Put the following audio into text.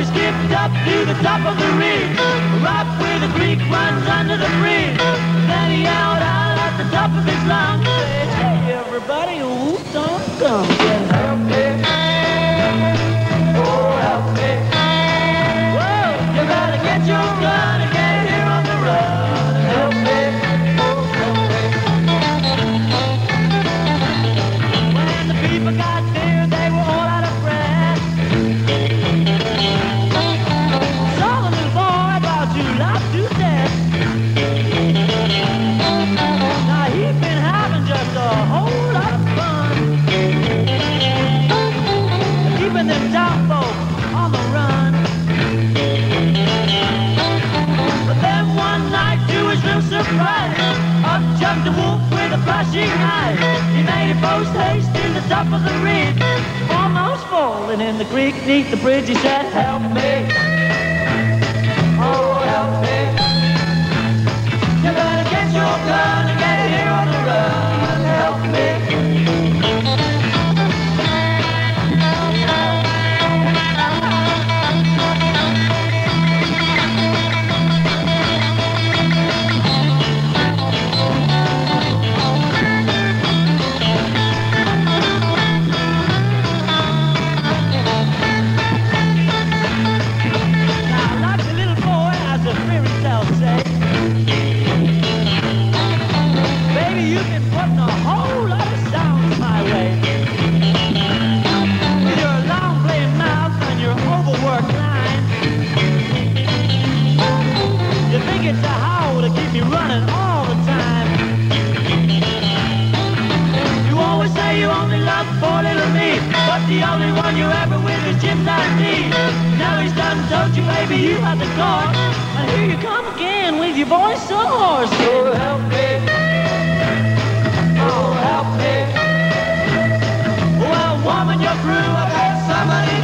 we skipped up to the top of the ridge, right where the creek runs under the bridge. Then he yelled out at the top of his lungs, hey, everybody, who's don't. Wolf with a flashing eye. He made a post haste to the top of the ridge, almost falling in the creek neath the bridge. He said, Help me. You think it's a haul to keep you running all the time You always say you only love falling for me but you only want you ever with the gym night Now I stand don't you baby you had the card. And here you come again with your voice oh, so hoarse. Oh, me. Oh, help me. somebody